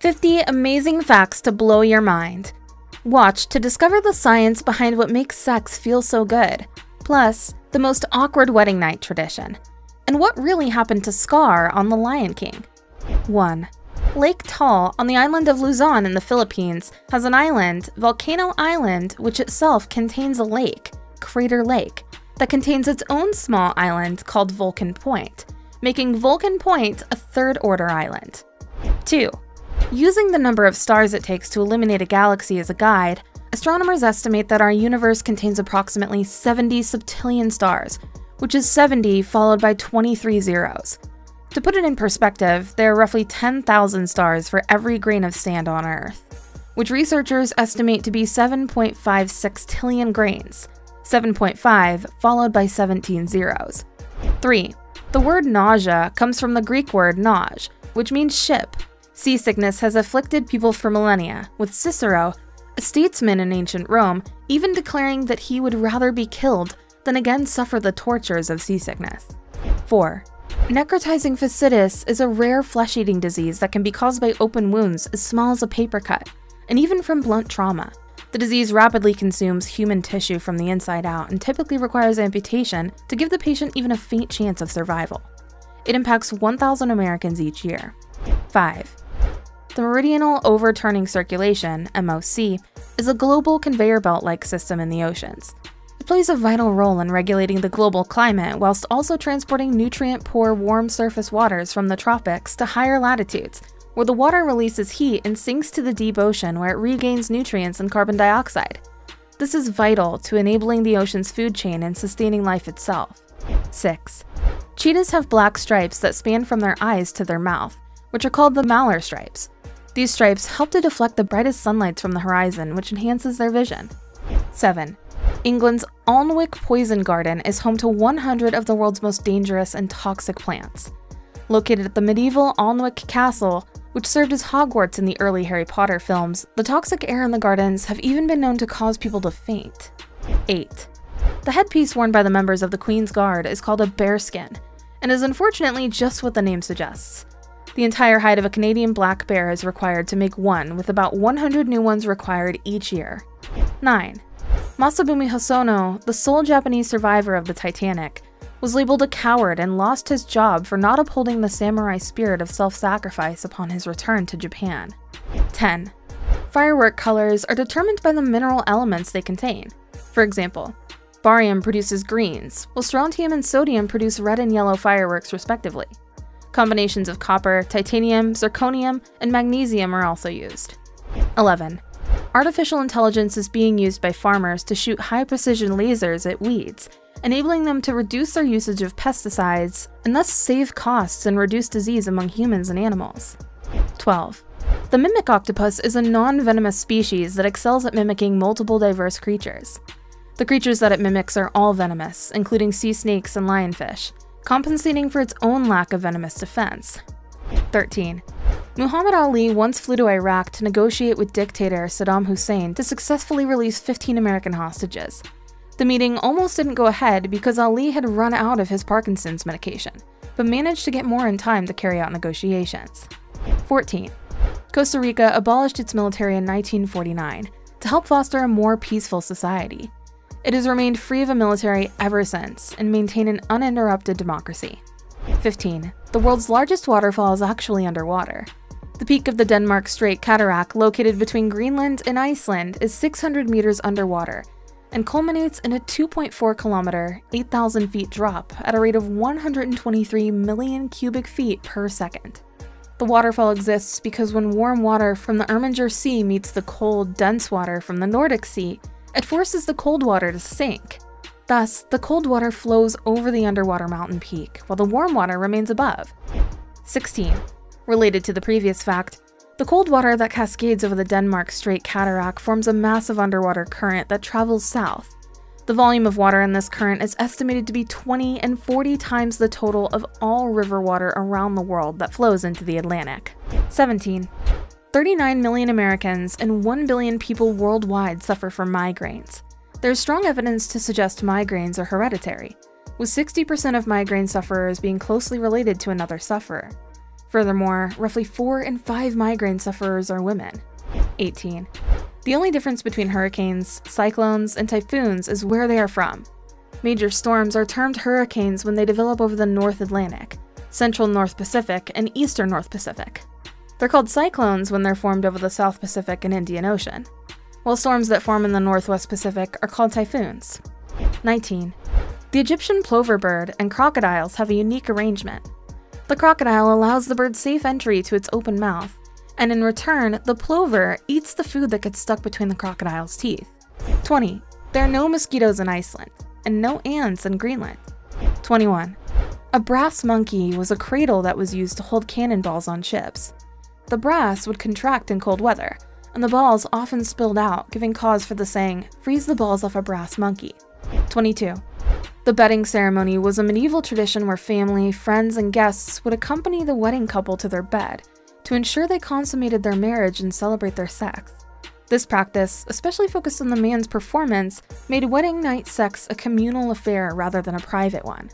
50 amazing facts to blow your mind. Watch to discover the science behind what makes sex feel so good. Plus, the most awkward wedding night tradition. And what really happened to Scar on The Lion King. 1. Lake Taal on the island of Luzon in the Philippines has an island, Volcano Island, which itself contains a lake, Crater Lake, that contains its own small island called Vulcan Point, making Vulcan Point a third order island. 2. Using the number of stars it takes to eliminate a galaxy as a guide, astronomers estimate that our universe contains approximately 70 septillion stars, which is 70 followed by 23 zeros. To put it in perspective, there are roughly 10,000 stars for every grain of sand on Earth, which researchers estimate to be 7.56 sextillion grains, 7.5 followed by 17 zeros. 3. The word nausea comes from the Greek word nage, which means ship, Seasickness has afflicted people for millennia, with Cicero, a statesman in ancient Rome, even declaring that he would rather be killed than again suffer the tortures of seasickness. 4. Necrotizing fasciitis is a rare flesh-eating disease that can be caused by open wounds as small as a paper cut, and even from blunt trauma. The disease rapidly consumes human tissue from the inside out and typically requires amputation to give the patient even a faint chance of survival. It impacts 1,000 Americans each year. 5. The Meridional Overturning Circulation, MOC, is a global conveyor belt-like system in the oceans. It plays a vital role in regulating the global climate whilst also transporting nutrient-poor warm surface waters from the tropics to higher latitudes, where the water releases heat and sinks to the deep ocean where it regains nutrients and carbon dioxide. This is vital to enabling the ocean's food chain and sustaining life itself. 6. Cheetahs have black stripes that span from their eyes to their mouth, which are called the malar stripes. These stripes help to deflect the brightest sunlight from the horizon, which enhances their vision. 7. England's Alnwick Poison Garden is home to 100 of the world's most dangerous and toxic plants. Located at the medieval Alnwick Castle, which served as Hogwarts in the early Harry Potter films, the toxic air in the gardens have even been known to cause people to faint. 8. The headpiece worn by the members of the Queen's Guard is called a bearskin, and is unfortunately just what the name suggests. The entire hide of a Canadian black bear is required to make one, with about 100 new ones required each year. 9. Masabumi Hosono, the sole Japanese survivor of the Titanic, was labeled a coward and lost his job for not upholding the samurai spirit of self-sacrifice upon his return to Japan. 10. Firework colors are determined by the mineral elements they contain. For example, barium produces greens, while strontium and sodium produce red and yellow fireworks respectively. Combinations of copper, titanium, zirconium, and magnesium are also used. 11. Artificial intelligence is being used by farmers to shoot high-precision lasers at weeds, enabling them to reduce their usage of pesticides and thus save costs and reduce disease among humans and animals. 12. The mimic octopus is a non-venomous species that excels at mimicking multiple diverse creatures. The creatures that it mimics are all venomous, including sea snakes and lionfish, compensating for its own lack of venomous defense. 13. Muhammad Ali once flew to Iraq to negotiate with dictator Saddam Hussein to successfully release 15 American hostages. The meeting almost didn't go ahead because Ali had run out of his Parkinson's medication, but managed to get more in time to carry out negotiations. 14. Costa Rica abolished its military in 1949 to help foster a more peaceful society. It has remained free of a military ever since and maintained an uninterrupted democracy. 15. The world's largest waterfall is actually underwater. The peak of the Denmark Strait Cataract, located between Greenland and Iceland, is 600 meters underwater and culminates in a 2.4 kilometer, 8,000 feet drop at a rate of 123 million cubic feet per second. The waterfall exists because when warm water from the Irminger Sea meets the cold, dense water from the Nordic Sea, it forces the cold water to sink. Thus, the cold water flows over the underwater mountain peak, while the warm water remains above. 16. Related to the previous fact, the cold water that cascades over the Denmark Strait Cataract forms a massive underwater current that travels south. The volume of water in this current is estimated to be 20 and 40 times the total of all river water around the world that flows into the Atlantic. 17. 39 million Americans and 1 billion people worldwide suffer from migraines. There's strong evidence to suggest migraines are hereditary, with 60% of migraine sufferers being closely related to another sufferer. Furthermore, roughly 4 in 5 migraine sufferers are women. 18. The only difference between hurricanes, cyclones, and typhoons is where they are from. Major storms are termed hurricanes when they develop over the North Atlantic, Central North Pacific, and Eastern North Pacific. They're called cyclones when they're formed over the South Pacific and Indian Ocean, while storms that form in the Northwest Pacific are called typhoons. 19. The Egyptian plover bird and crocodiles have a unique arrangement. The crocodile allows the bird safe entry to its open mouth, and in return, the plover eats the food that gets stuck between the crocodile's teeth. 20. There are no mosquitoes in Iceland, and no ants in Greenland. 21. A brass monkey was a cradle that was used to hold cannonballs on ships. The brass would contract in cold weather, and the balls often spilled out, giving cause for the saying, freeze the balls off a brass monkey. 22. The bedding ceremony was a medieval tradition where family, friends, and guests would accompany the wedding couple to their bed to ensure they consummated their marriage and celebrate their sex. This practice, especially focused on the man's performance, made wedding night sex a communal affair rather than a private one.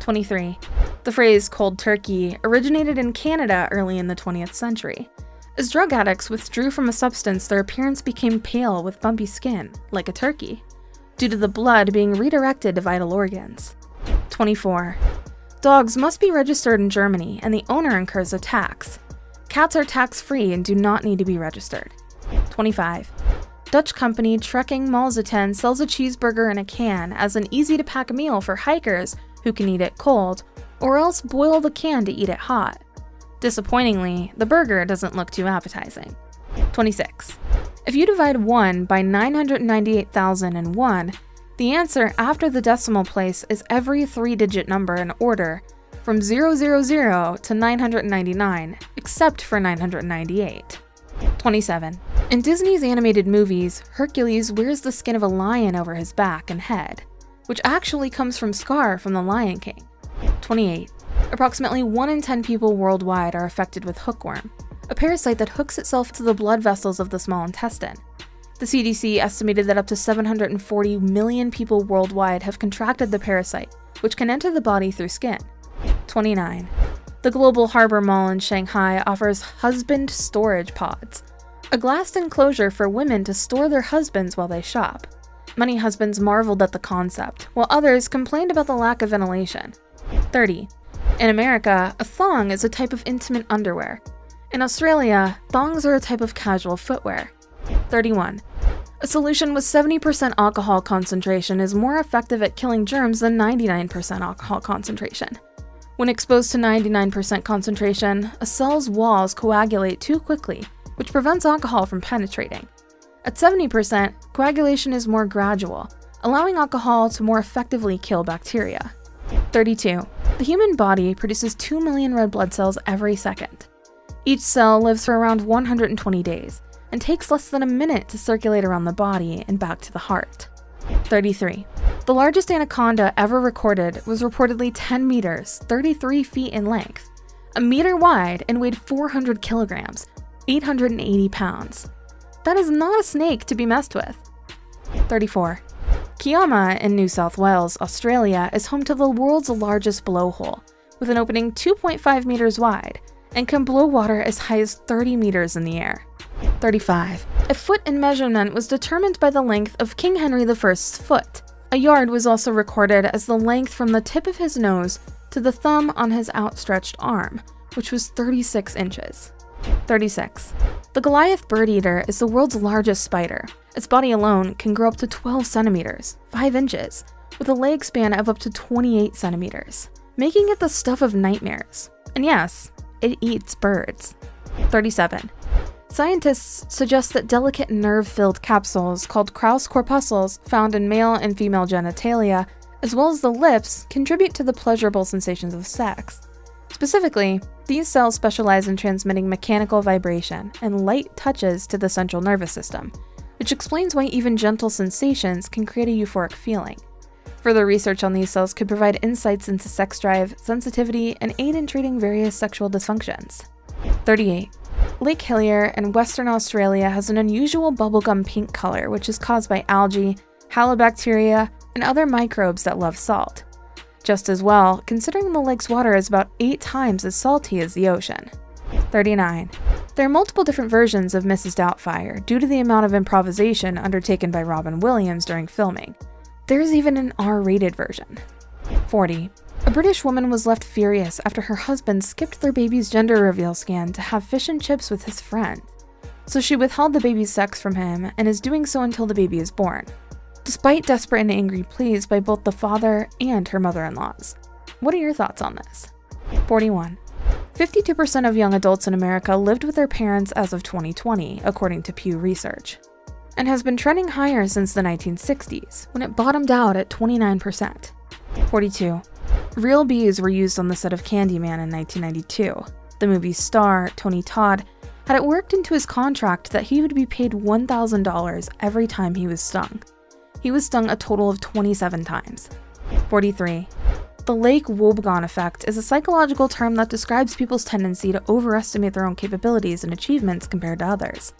23. The phrase cold turkey originated in Canada early in the 20th century. As drug addicts withdrew from a substance, their appearance became pale with bumpy skin, like a turkey, due to the blood being redirected to vital organs. 24. Dogs must be registered in Germany, and the owner incurs a tax. Cats are tax free and do not need to be registered. 25. Dutch company Trekking Mahlzeiten sells a cheeseburger in a can as an easy to pack meal for hikers who can eat it cold, or else boil the can to eat it hot. Disappointingly, the burger doesn't look too appetizing. 26. If you divide 1 by 998,001, the answer after the decimal place is every three digit number in order from 000 to 999, except for 998. 27. In Disney's animated movies, Hercules wears the skin of a lion over his back and head which actually comes from Scar from The Lion King. 28. Approximately 1 in 10 people worldwide are affected with hookworm, a parasite that hooks itself to the blood vessels of the small intestine. The CDC estimated that up to 740 million people worldwide have contracted the parasite, which can enter the body through skin. 29. The Global Harbor Mall in Shanghai offers husband storage pods, a glassed enclosure for women to store their husbands while they shop. Many husbands marveled at the concept, while others complained about the lack of ventilation. 30. In America, a thong is a type of intimate underwear. In Australia, thongs are a type of casual footwear. 31. A solution with 70% alcohol concentration is more effective at killing germs than 99% alcohol concentration. When exposed to 99% concentration, a cell's walls coagulate too quickly, which prevents alcohol from penetrating. At 70%, coagulation is more gradual, allowing alcohol to more effectively kill bacteria. 32. The human body produces 2 million red blood cells every second. Each cell lives for around 120 days and takes less than a minute to circulate around the body and back to the heart. 33. The largest anaconda ever recorded was reportedly 10 meters, 33 feet in length, a meter wide, and weighed 400 kilograms, 880 pounds. That is not a snake to be messed with. 34. Kiama in New South Wales, Australia is home to the world's largest blowhole, with an opening 2.5 meters wide, and can blow water as high as 30 meters in the air. 35. A foot in measurement was determined by the length of King Henry I's foot. A yard was also recorded as the length from the tip of his nose to the thumb on his outstretched arm, which was 36 inches. 36. The Goliath bird eater is the world's largest spider. Its body alone can grow up to 12 centimeters, 5 inches, with a leg span of up to 28 centimeters, making it the stuff of nightmares. And yes, it eats birds. 37. Scientists suggest that delicate nerve-filled capsules called Krause corpuscles found in male and female genitalia, as well as the lips, contribute to the pleasurable sensations of sex. Specifically, these cells specialize in transmitting mechanical vibration and light touches to the central nervous system, which explains why even gentle sensations can create a euphoric feeling. Further research on these cells could provide insights into sex drive, sensitivity, and aid in treating various sexual dysfunctions. 38. Lake Hillier in Western Australia has an unusual bubblegum pink color, which is caused by algae, halobacteria, and other microbes that love salt. Just as well, considering the lake's water is about 8 times as salty as the ocean. 39. There are multiple different versions of Mrs. Doubtfire due to the amount of improvisation undertaken by Robin Williams during filming. There's even an R rated version. 40. A British woman was left furious after her husband skipped their baby's gender reveal scan to have fish and chips with his friend. So she withheld the baby's sex from him and is doing so until the baby is born, despite desperate and angry pleas by both the father and her mother in laws. What are your thoughts on this? 41. 52% of young adults in America lived with their parents as of 2020, according to Pew Research, and has been trending higher since the 1960s, when it bottomed out at 29%. 42. Real bees were used on the set of Candyman in 1992. The movie's star, Tony Todd, had it worked into his contract that he would be paid $1,000 every time he was stung. He was stung a total of 27 times. 43. The Lake Wobegon effect is a psychological term that describes people's tendency to overestimate their own capabilities and achievements compared to others.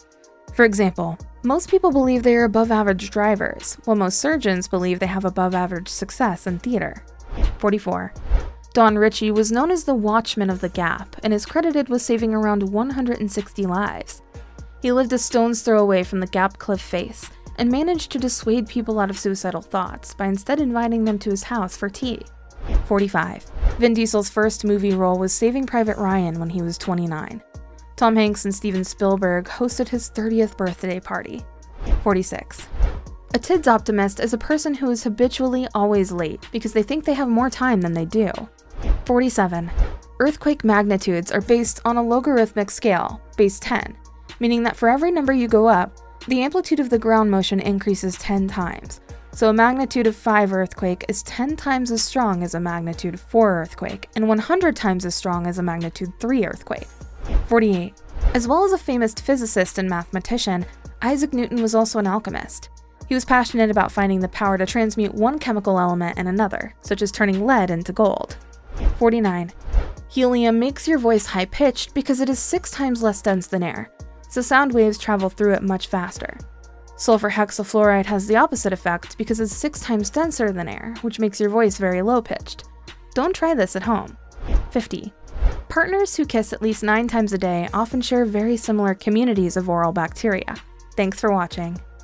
For example, most people believe they are above average drivers, while most surgeons believe they have above average success in theater. 44. Don Ritchie was known as the Watchman of the Gap and is credited with saving around 160 lives. He lived a stone's throw away from the Gap cliff face and managed to dissuade people out of suicidal thoughts by instead inviting them to his house for tea. 45. Vin Diesel's first movie role was Saving Private Ryan when he was 29. Tom Hanks and Steven Spielberg hosted his 30th birthday party. 46. A tidsoptimist is a person who is habitually always late because they think they have more time than they do. 47. Earthquake magnitudes are based on a logarithmic scale, base 10, meaning that for every number you go up, the amplitude of the ground motion increases 10 times, so a magnitude of 5 earthquake is 10 times as strong as a magnitude 4 earthquake, and 100 times as strong as a magnitude 3 earthquake. 48. As well as a famous physicist and mathematician, Isaac Newton was also an alchemist. He was passionate about finding the power to transmute one chemical element and another, such as turning lead into gold. 49. Helium makes your voice high pitched because it is six times less dense than air, so sound waves travel through it much faster. Sulfur hexafluoride has the opposite effect because it's six times denser than air, which makes your voice very low pitched. Don't try this at home. 50. Partners who kiss at least nine times a day often share very similar communities of oral bacteria. Thanks for watching.